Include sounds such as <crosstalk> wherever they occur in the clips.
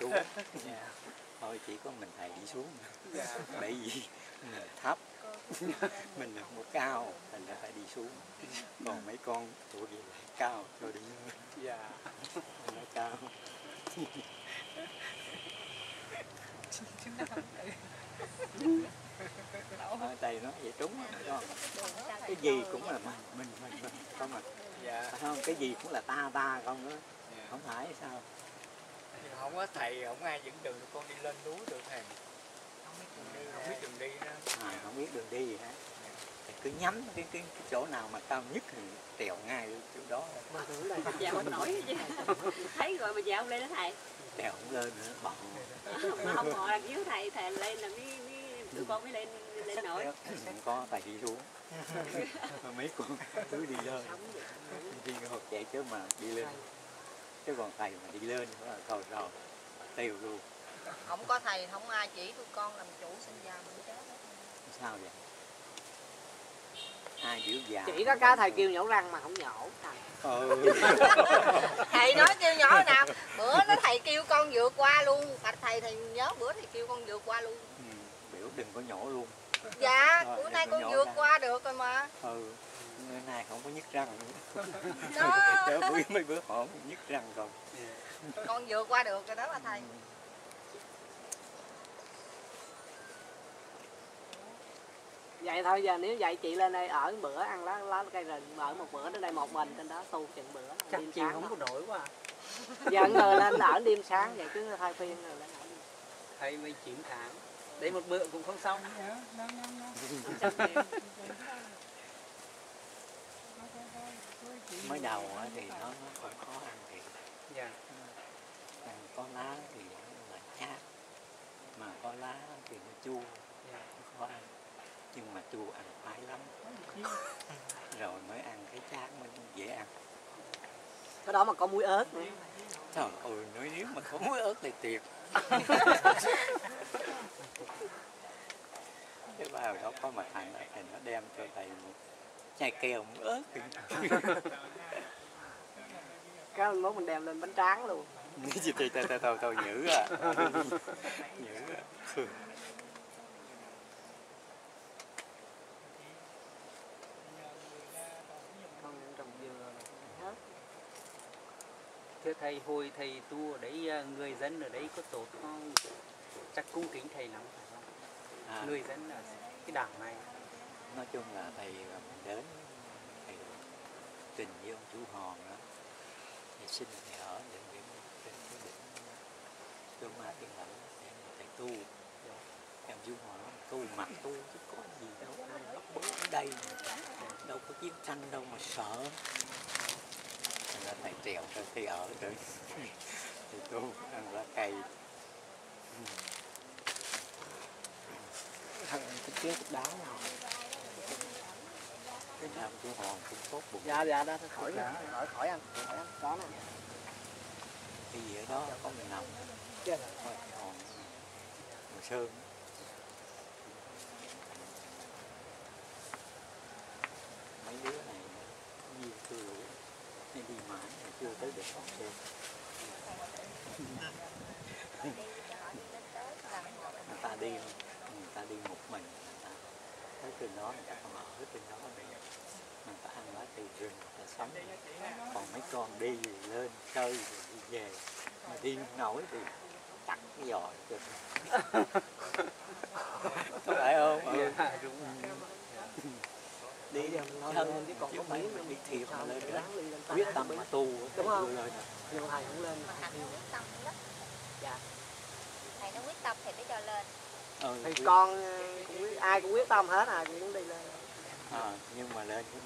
xuống Dạ. thôi chỉ có mình thầy đi xuống. Dạ. Bởi vì mình thấp mình là một cao thành ra phải đi xuống. Còn mấy con tụi gì lại cao rồi đi. Lên dạ nó cao. Ở đây nó vậy thấy không? cái gì cũng là mình mình mình mình không à. Dạ. Không? Cái gì cũng là ta ta không đó Dạ. không phải sao không có thầy không ai dẫn đường con đi lên núi được thầy. Không biết đường đi đó. À, không biết đường đi gì hết thì cứ nhắm cái, cái, cái chỗ nào mà cao nhất thì trèo ngay chỗ đó. Dạo không nổi chứ. Thấy rồi mà dạo lên đó thầy. Trèo không lên nữa bọn mà không ngồi đằng dưới thầy thầy lên là mới mới tụi con mới lên lên nổi. Không có phải đi xuống <laughs> Mà mấy con <laughs> cứ đi lên. Đi ngồi chạy chứ mà đi lên chứ còn thầy mà đi lên là thôi rồi. Tiêu luôn. Không có thầy không ai chỉ tụi con làm chủ sinh ra mình chết hết. sao vậy? Ai biểu già chỉ có cái thầy kêu nhổ răng mà không nhổ thầy. Ừ. <laughs> thầy nói kêu nhỏ nào. Bữa nó thầy kêu con vượt qua luôn. Bạch thầy thì nhớ bữa thầy kêu con vượt qua luôn. Ừ, biểu đừng có nhổ luôn. Dạ bữa nay con vượt ra. qua được rồi mà. Ừ bữa nay không có nhức răng. Nữa <laughs> đó <laughs> bữa mấy bữa họ nhức răng rồi. Con vượt qua được rồi đó bà thầy. Vậy thôi giờ nếu vậy chị lên đây ở bữa ăn lá lá cây rừng ở một bữa đến đây một mình trên đó tu chừng bữa chắc đêm chị sáng không đó. có nổi quá à. <laughs> giờ người lên ở đêm sáng vậy cứ thay phiên rồi lên ở thầy mới chín tháng đấy một bữa cũng không xong mới đầu á thì nó nó cũng khó ăn thì dạ. Ăn có lá thì nó là chát mà có lá thì nó chua. Dạ. Nó khó ăn. Nhưng mà chua ăn khoái lắm. <laughs> Rồi mới ăn cái chát mới dễ ăn. Cái đó mà có muối ớt nữa. Trời ơi nói nếu mà có muối ớt thì tuyệt. <laughs> Cái vào đó có mặt thằng lại thì nó đem cho thầy một chai muối ớt <laughs> cái mốt mình đem lên bánh tráng luôn. Nghĩ gì thì tao tao tao nhữ à? Nhữ à? Thưa thầy hồi thầy tu ở đấy à, người dân ở đấy có tốt không chắc cung kính thầy lắm phải không? À, người dân ở cái đảng này nói chung là thầy à, mình đến thầy tình với ông chú hòn đó. Thầy xin thầy ở để nguyện trên cái đỉnh cho ma tiên lãnh để thầy tu. Em chú hòn nói, tu mặt tu chứ có gì đâu ai bắt bớ ở đây đâu có chiến tranh đâu mà sợ. Thành ra thầy trèo cho thầy ở rồi <laughs> thầy tu ăn lá cây. Thằng cái kia cục đá nào? Cái nam chú hòn cũng tốt bụng dạ dạ đó thôi khỏi khỏi khỏi ăn khỏi ăn có nè. Cái gì ở đó có người nằm. Chết rồi. hòn sơn mấy đứa này nhiều cưa nên đi mãi chưa tới được hòn sơn người ta đi người ta đi một mình người ta trên đó người ta không ở trên đó để người ta ăn lá cây rừng ta sống. Còn mấy con đi thì lên chơi rồi đi về. Mà đi nổi thì chặt cái giò cho có <laughs> phải không? Ừ. dạ đúng. Đi mình thân chứ còn có mình đâu. đi thiệt mà lên mình tay quyết tâm mà tu Đúng không? lên nhưng thầy cũng lên. Mà thầy quyết tâm lắm dạ thầy nó quyết tâm thì mới cho lên ừ, thì quyết- con ờ, cũng quyết, ai cũng quyết tâm hết ai cũng muốn đi lên. À, nhưng mà lên cũng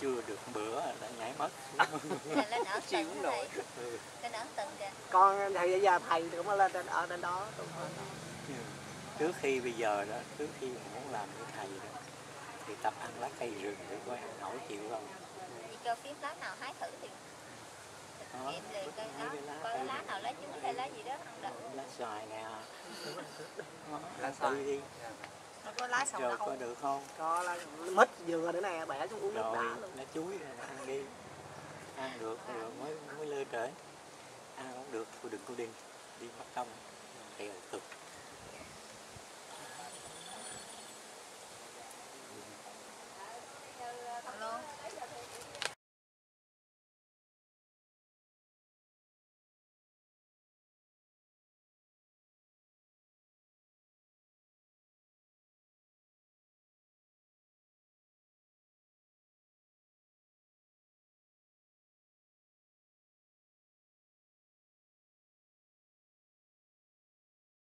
chưa được bữa đã nhảy mất. Là lên ở <laughs> chịu đó nổi. Thầy lên ở tầng kìa. Con thì bây giờ thầy cũng lên trên ở trên đó tôi lên đó. Ừ. trước khi bây giờ đó trước khi mà muốn làm với thầy đó thì tập ăn lá cây rừng để coi nổi chịu không? Chị cho kiếm lá nào hái thử thì đó, liền coi đó cái lá coi lá nào lá chuối hay lá gì đó ăn được lá xoài nè Lá xoài. đi Dạ. nó có lá sầu rồi có được không có là mít dừa nữa nè bẻ xuống uống nước rồi đá luôn lá chuối rồi ăn đi ăn được rồi mới mới lơ trễ ăn không được tôi đừng có đi đi mất công theo cực